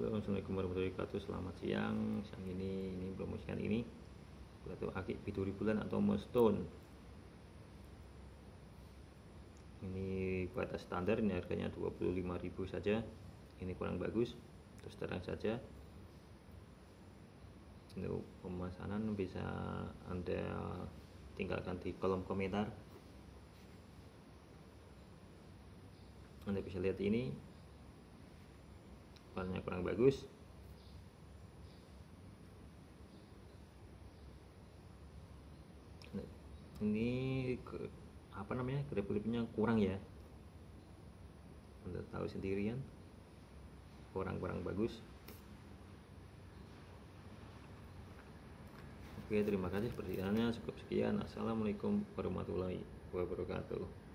Halo Assalamualaikum warahmatullahi wabarakatuh. Selamat siang Siang ini ini promosikan ini. Batu akik biduri bulan atau stone Ini batas standar Ini harganya 25.000 saja. Ini kurang bagus Terus terang saja. Untuk pemesanan bisa Anda tinggalkan di kolom komentar. Anda bisa lihat ini warnanya kurang bagus. Ini ke, apa namanya grip-gripnya kurang ya. Anda tahu sendiri kan kurang-kurang bagus. Oke terima kasih perhatiannya cukup sekian. Assalamualaikum warahmatullahi wabarakatuh